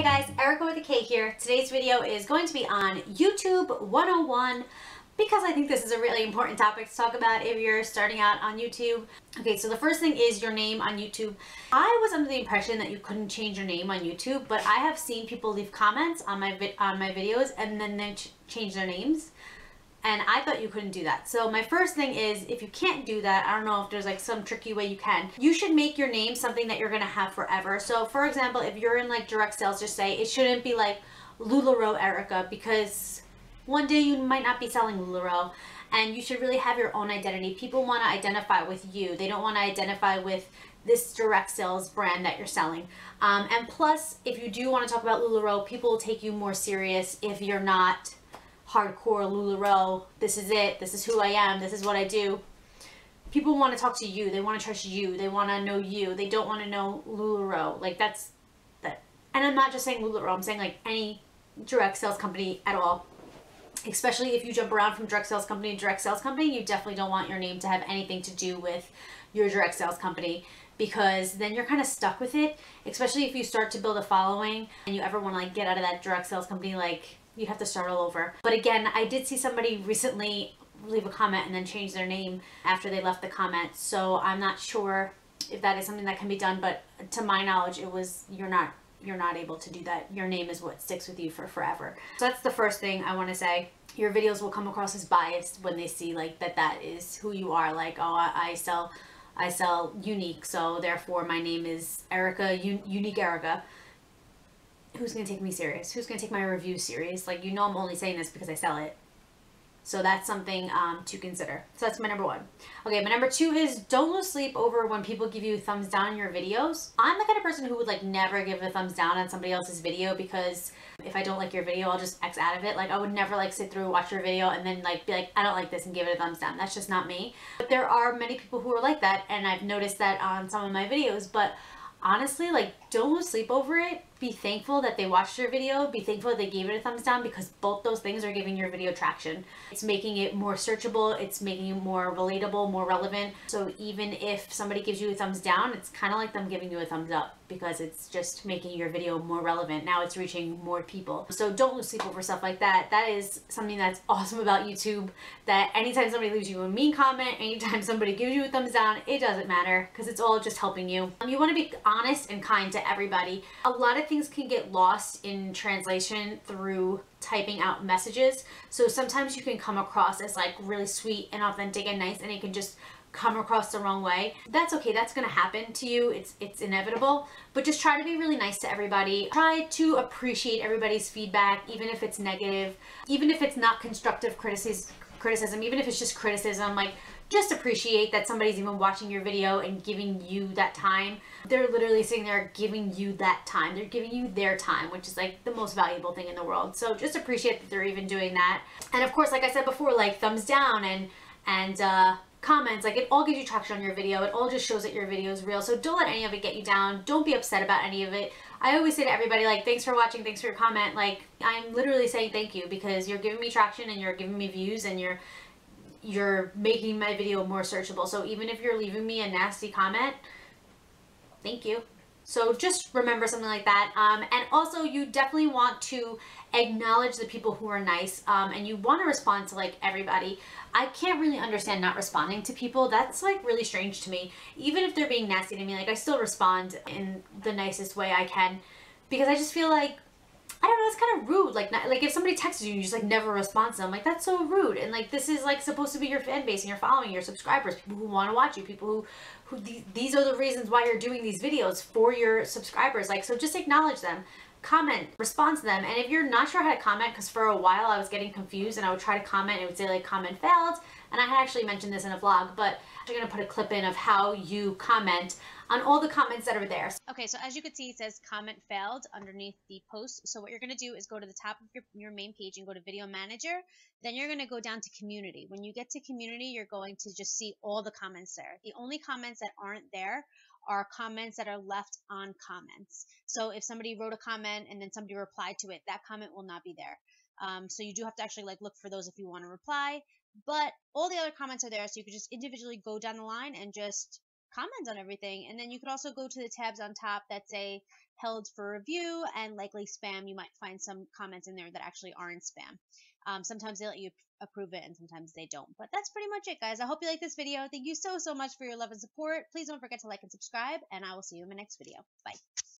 Hey guys, Erika with a K here. Today's video is going to be on YouTube 101 because I think this is a really important topic to talk about if you're starting out on YouTube. Okay, so the first thing is your name on YouTube. I was under the impression that you couldn't change your name on YouTube, but I have seen people leave comments on my on my videos and then they ch change their names and I thought you couldn't do that. So my first thing is if you can't do that, I don't know if there's like some tricky way you can, you should make your name something that you're gonna have forever. So for example, if you're in like direct sales, just say it shouldn't be like LuLaRoe Erika because one day you might not be selling LuLaRoe and you should really have your own identity. People wanna identify with you. They don't wanna identify with this direct sales brand that you're selling. Um, and plus, if you do wanna talk about LuLaRoe, people will take you more serious if you're not hardcore LuLaRoe, this is it, this is who I am, this is what I do. People want to talk to you, they want to trust you, they want to know you, they don't want to know LuLaRoe. Like that's, that. and I'm not just saying LuLaRoe, I'm saying like any direct sales company at all. Especially if you jump around from direct sales company to direct sales company, you definitely don't want your name to have anything to do with your direct sales company because then you're kind of stuck with it, especially if you start to build a following and you ever want to like get out of that direct sales company like you'd have to start all over. But again, I did see somebody recently leave a comment and then change their name after they left the comment. So I'm not sure if that is something that can be done, but to my knowledge, it was, you're not, you're not able to do that. Your name is what sticks with you for forever. So that's the first thing I want to say. Your videos will come across as biased when they see like that that is who you are. Like, oh, I, I sell, I sell Younique. So therefore my name is Erika, Un Younique Erika who's going to take me serious? Who's going to take my review serious? Like, you know I'm only saying this because I sell it. So that's something um, to consider. So that's my number one. Okay, my number two is don't lose sleep over when people give you thumbs down in your videos. I'm the kind of person who would like never give a thumbs down on somebody else's video because if I don't like your video, I'll just X out of it. Like I would never like sit through, watch your video and then like be like, I don't like this and give it a thumbs down. That's just not me. But there are many people who are like that and I've noticed that on some of my videos. But honestly, like don't lose sleep over it be thankful that they watched your video, be thankful they gave it a thumbs down because both those things are giving your video traction. It's making it more searchable, it's making it more relatable, more relevant. So even if somebody gives you a thumbs down, it's kind of like them giving you a thumbs up because it's just making your video more relevant. Now it's reaching more people. So don't lose sleep over stuff like that. That is something that's awesome about YouTube that anytime somebody leaves you a mean comment, anytime somebody gives you a thumbs down, it doesn't matter because it's all just helping you. Um, you want to be honest and kind to everybody. A lot of things can get lost in translation through typing out messages. So sometimes you can come across as like really sweet and authentic and nice and it can just come across the wrong way. That's okay. That's going to happen to you. It's it's inevitable. But just try to be really nice to everybody. Try to appreciate everybody's feedback even if it's negative, even if it's not constructive criticism criticism, even if it's just criticism, like just appreciate that somebody's even watching your video and giving you that time. They're literally sitting there giving you that time. They're giving you their time, which is like the most valuable thing in the world. So just appreciate that they're even doing that. And of course, like I said before, like thumbs down and, and, uh, comments, like it all gives you traction on your video. It all just shows that your video is real. So don't let any of it get you down. Don't be upset about any of it. I always say to everybody, like, thanks for watching, thanks for your comment. Like, I'm literally saying thank you because you're giving me traction and you're giving me views and you're you're making my video more searchable. So even if you're leaving me a nasty comment, thank you. So just remember something like that. Um, and also you definitely want to acknowledge the people who are nice um, and you want to respond to like everybody. I can't really understand not responding to people. That's like really strange to me. Even if they're being nasty to me, like I still respond in the nicest way I can because I just feel like I don't know, it's kind of rude. Like, not, like if somebody texts you, and you just like never respond to them. Like that's so rude. And like this is like supposed to be your fan base and your following, your subscribers, people who want to watch you, people who, who th these are the reasons why you're doing these videos for your subscribers. Like, so just acknowledge them comment, respond to them. And if you're not sure how to comment, because for a while I was getting confused and I would try to comment, and it would say like comment failed. And I had actually mentioned this in a vlog, but I'm going to put a clip in of how you comment on all the comments that are there. Okay, so as you can see, it says comment failed underneath the post. So what you're going to do is go to the top of your, your main page and go to video manager. Then you're going to go down to community. When you get to community, you're going to just see all the comments there. The only comments that aren't there are comments that are left on comments. So if somebody wrote a comment and then somebody replied to it, that comment will not be there. Um, so you do have to actually like look for those if you want to reply. But all the other comments are there, so you could just individually go down the line and just comment on everything. And then you could also go to the tabs on top that say held for review and likely spam. You might find some comments in there that actually aren't spam. Um, sometimes they let you approve it and sometimes they don't. But that's pretty much it, guys. I hope you like this video. Thank you so, so much for your love and support. Please don't forget to like and subscribe, and I will see you in my next video. Bye.